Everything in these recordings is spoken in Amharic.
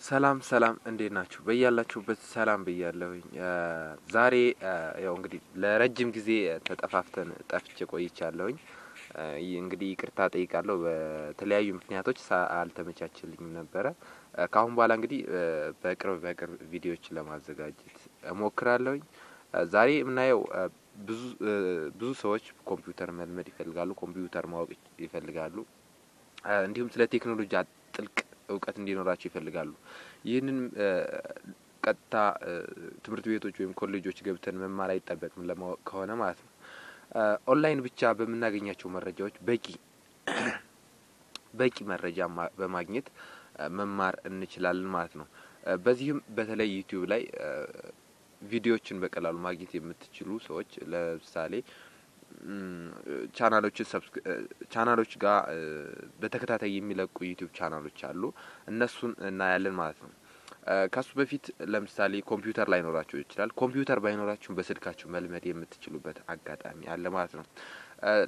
ሰላም ሰላም እንዴት ናችሁ? በያላችሁበት ሰላም ብያለሁኝ። ዛሬ ያው እንግዲህ ለረጅም ጊዜ ተጠፋፍተን ጠፍቼ ቆይቻለሁኝ። እንግዲህ ይቅርታ ጠይቃለሁ። በተለያዩ ምክንያቶች አልተመቻችልኝም ነበረ። ከአሁን በኋላ እንግዲህ በቅርብ በቅርብ ቪዲዮዎችን ለማዘጋጀት እሞክራለሁኝ። ዛሬ የምናየው ብዙ ብዙ ሰዎች ኮምፒውተር መልመድ ይፈልጋሉ፣ ኮምፒውተር ማወቅ ይፈልጋሉ፣ እንዲሁም ስለ ቴክኖሎጂ ጥልቅ እውቀት እንዲኖራቸው ይፈልጋሉ። ይህንን ቀጥታ ትምህርት ቤቶች ወይም ኮሌጆች ገብተን መማር አይጠበቅም ለማወቅ ከሆነ ማለት ነው። ኦንላይን ብቻ በምናገኛቸው መረጃዎች በቂ በቂ መረጃ በማግኘት መማር እንችላለን ማለት ነው። በዚህም በተለይ ዩቲዩብ ላይ ቪዲዮዎችን በቀላሉ ማግኘት የምትችሉ ሰዎች ለምሳሌ channel ኦችን channel ኦች ጋር በተከታታይ የሚለቁ YouTube channel ኦች አሉ። እነሱን እናያለን ማለት ነው። ከሱ በፊት ለምሳሌ ኮምፒውተር ላይኖራችሁ ይችላል። ኮምፒውተር ባይኖራችሁም በስልካችሁ መልመድ የምትችሉበት አጋጣሚ አለ ማለት ነው።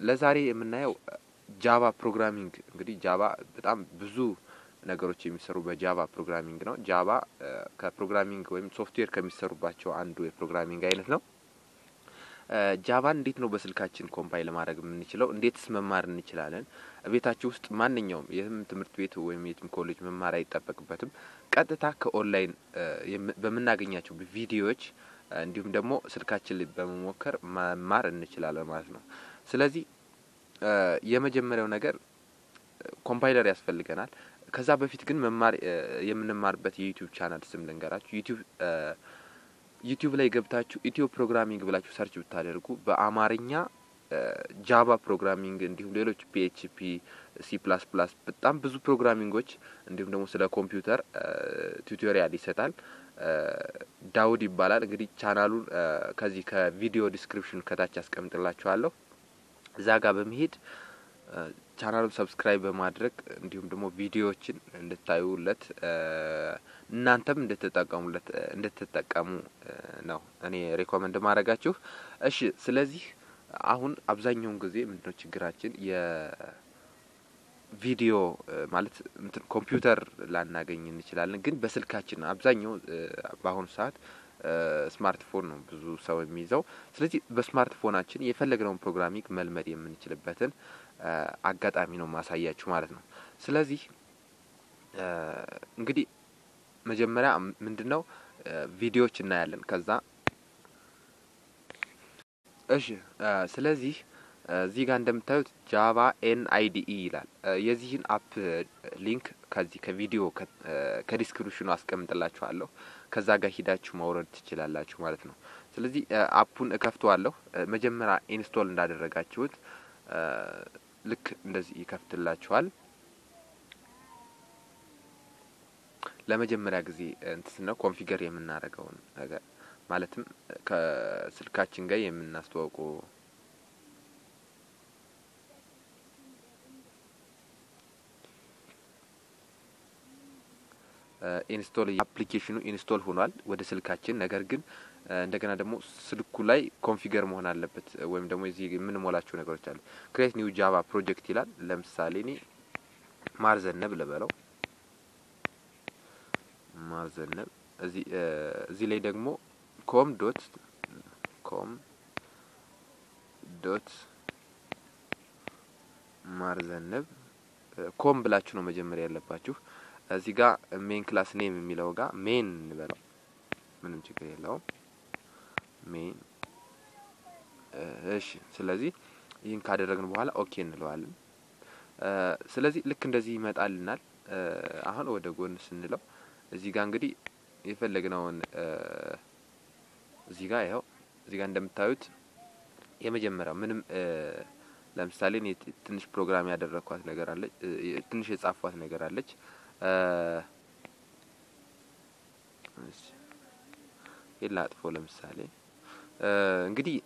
ለዛሬ የምናየው Java programming እንግዲህ Java በጣም ብዙ ነገሮች የሚሰሩ በ Java programming ነው። Java ከ programming ወይም ሶፍትዌር ከሚሰሩባቸው አንዱ የ programming አይነት ነው። Java ን እንዴት ነው በስልካችን compile ማድረግ የምንችለው? እንዴትስ መማር እንችላለን? ቤታችሁ ውስጥ ማንኛውም የትም ትምህርት ቤት ወይም የትም ኮሌጅ መማር አይጠበቅበትም። ቀጥታ ከኦንላይን በምናገኛቸው ቪዲዮዎች እንዲሁም ደግሞ ስልካችን በመሞከር መማር እንችላለን ማለት ነው። ስለዚህ የመጀመሪያው ነገር compiler ያስፈልገናል። ከዛ በፊት ግን መማር የምንማርበት የ YouTube channel ስም ልንገራችሁ። YouTube YouTube ላይ ገብታችሁ Ethio Programming ብላችሁ search ብታደርጉ በአማርኛ Java programming እንዲሁም ሌሎች PHP፣ C plus plus በጣም ብዙ programming ኦች እንዲሁም ደግሞ ስለ ኮምፒውተር tutorial ይሰጣል። ዳውድ ይባላል። እንግዲህ ቻናሉን ከዚህ ከ video description ከታች አስቀምጥላችኋለሁ። እዛ ጋር በመሄድ channel ኡን subscribe በማድረግ እንዲሁም ደግሞ ቪዲዮዎችን እንድታዩለት እናንተም እንድትጠቀሙለት እንድትጠቀሙ ነው እኔ recommend ማድረጋችሁ። እሺ፣ ስለዚህ አሁን አብዛኛውን ጊዜ ምንድነው ችግራችን? የቪዲዮ ማለት ኮምፒውተር ላናገኝ እንችላለን፣ ግን በስልካችን አብዛኛው በአሁኑ ሰዓት ስማርትፎን ነው ብዙ ሰው የሚይዘው። ስለዚህ በስማርትፎናችን የፈለግነውን programming መልመድ የምንችልበትን አጋጣሚ ነው ማሳያችሁ ማለት ነው። ስለዚህ እንግዲህ መጀመሪያ ምንድን ነው ቪዲዮዎች እናያለን። ከዛ እሺ፣ ስለዚህ እዚህ ጋር እንደምታዩት Java N-IDE ይላል። የዚህን app link ከዚህ ከቪዲዮ ከ description ኡ አስቀምጥላችኋለሁ። ከዛ ጋር ሂዳችሁ ማውረድ ትችላላችሁ ማለት ነው። ስለዚህ app ኡን እከፍተዋለሁ። መጀመሪያ install እንዳደረጋችሁት ልክ እንደዚህ ይከፍትላችኋል። ለመጀመሪያ ጊዜ እንትን ነው configure የምናደርገውን ነገር ማለትም ከስልካችን ጋር የምናስተዋውቀው install application ኡ install ሆኗል ወደ ስልካችን። ነገር ግን እንደገና ደግሞ ስልኩ ላይ configure መሆን አለበት። ወይም ደግሞ እዚህ የምንሞላቸው ነገሮች አሉ። create new Java project ይላል። ለምሳሌ እኔ ማርዘነብ ልበለው። ማርዘነብ እዚህ ላይ ደግሞ com dot com dot ማርዘነብ com ብላችሁ ነው መጀመሪያ ያለባችሁ። እዚህ ጋር main class name የሚለው ጋር main እንበለው፣ ምንም ችግር የለውም። main እሺ። ስለዚህ ይህን ካደረግን በኋላ okay እንለዋለን። ስለዚህ ልክ እንደዚህ ይመጣልናል። አሁን ወደ ጎን ስንለው እዚህ ጋር እንግዲህ የፈለግነውን እዚህ ጋር ይኸው እዚህ ጋር እንደምታዩት የመጀመሪያው ምንም ለምሳሌ ትንሽ ፕሮግራም ያደረግኳት ነገር አለች፣ ትንሽ የጻፍኳት ነገር አለች። የላ አጥፎ ለምሳሌ እንግዲህ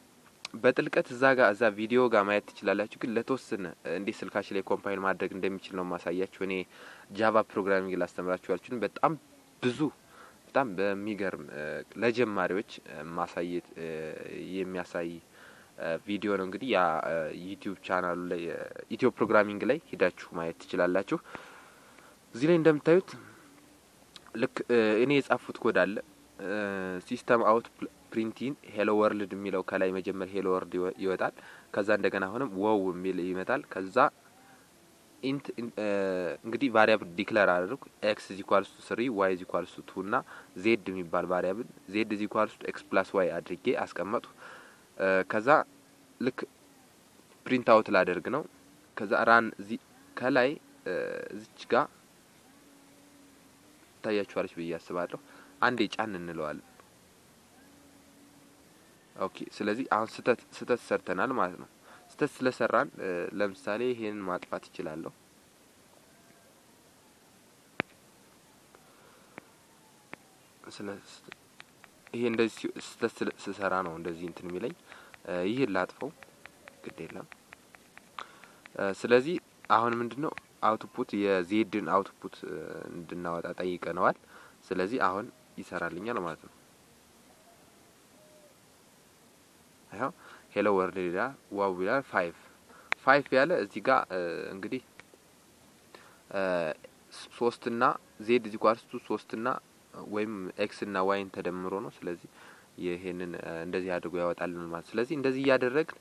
በጥልቀት እዛ ጋር እዛ ቪዲዮ ጋር ማየት ትችላላችሁ። ግን ለተወሰነ እንዴት ስልካችን ላይ compile ማድረግ እንደሚችል ነው ማሳያችሁ። እኔ Java programming ላስተምራችሁ አልችልም። በጣም ብዙ በጣም በሚገርም ለጀማሪዎች ማሳየት የሚያሳይ ቪዲዮ ነው። እንግዲህ ያ YouTube channel ኡ ላይ Ethio Programming ላይ ሂዳችሁ ማየት ትችላላችሁ። እዚህ ላይ እንደምታዩት ልክ እኔ የጻፉት ኮድ አለ System out println hello world የሚለው ከላይ መጀመር hello world ይወጣል። ከዛ እንደገና አሁንም wow የሚል ይመጣል። ከዛ int እንግዲህ variable declare አድርጉ x is equals to three y is equals to two እና z የሚባል variable z is equals to x plus y አድርጌ አስቀመጥኩ። ከዛ ልክ print out ላደርግ ነው። ከዛ run ከላይ እዚች ጋር ታያችኋለች ብዬ አስባለሁ። አንዴ ጫን እንለዋለን። okay ስለዚህ አሁን ስህተት ስህተት ሰርተናል ማለት ነው። ስህተት ስለሰራን ለምሳሌ ይሄንን ማጥፋት እችላለሁ። ይሄ እንደዚህ ስህተት ስሰራ ነው እንደዚህ እንትን የሚለኝ። ይህን ላጥፈው፣ ግድ የለም። ስለዚህ አሁን ምንድን ነው output የ Z ን output እንድናወጣ ጠይቀነዋል። ስለዚህ አሁን ይሰራልኛል ማለት ነው። ይኸው hello world ይላል፣ wow ይላል። five five ያለ እዚህ ጋር እንግዲህ ሶስትና Z እዚህ ኳርስቱ ሶስትና ወይም X እና Y ን ተደምሮ ነው። ስለዚህ ይሄንን እንደዚህ አድርጎ ያወጣልን ማለት ስለዚህ እንደዚህ እያደረግን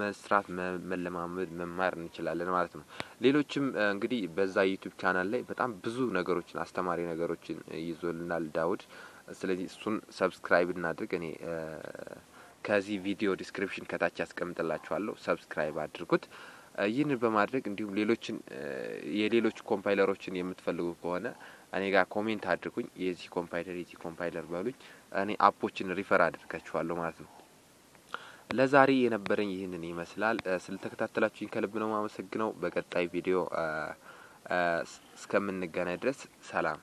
መስራት መለማመድ መማር እንችላለን ማለት ነው። ሌሎችም እንግዲህ በዛ ዩቲዩብ ቻናል ላይ በጣም ብዙ ነገሮችን አስተማሪ ነገሮችን ይዞልናል ዳውድ። ስለዚህ እሱን subscribe እናድርግ። እኔ ከዚህ ቪዲዮ description ከታች ያስቀምጥላችኋለሁ። subscribe አድርጉት። ይህንን በማድረግ እንዲሁም ሌሎችን የሌሎች compiler ኦችን የምትፈልጉ ከሆነ እኔ ጋር comment አድርጉኝ። የዚህ compiler የዚህ compiler በሉኝ። እኔ app ኦችን refer አድርጋችኋለሁ ማለት ነው። ለዛሬ የነበረኝ ይህንን ይመስላል። ስለተከታተላችሁኝ ከልብ ነው የማመሰግነው። በቀጣይ ቪዲዮ እስከምንገናኝ ድረስ ሰላም።